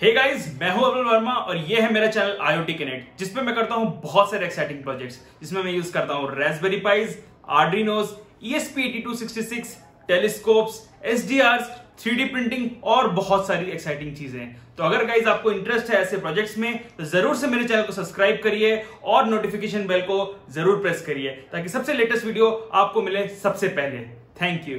Hey guys मैं हूँ अब्दुल वर्मा और ये है मेरा चैनल IoT कनेक्ट जिसमें मैं करता हूँ बहुत सारे एक्साइटिंग प्रोजेक्ट्स जिसमें मैं यूज़ करता हूँ Raspberry Pis Arduinos ESP8266 telescopes SDRs 3D printing और बहुत सारी एक्साइटिंग चीज़ें तो अगर गाइज़ आपको इंटरेस्ट है ऐसे प्रोजेक्ट्स में तो ज़रूर से मेरे चैनल को सब्सक्राइब करिए और नोटिफिकेशन बेल को ज़रूर प्रेस करिए, ताकि सबसे लेटेस्ट वीडियो आपको मिले सबसे पहले। Thank you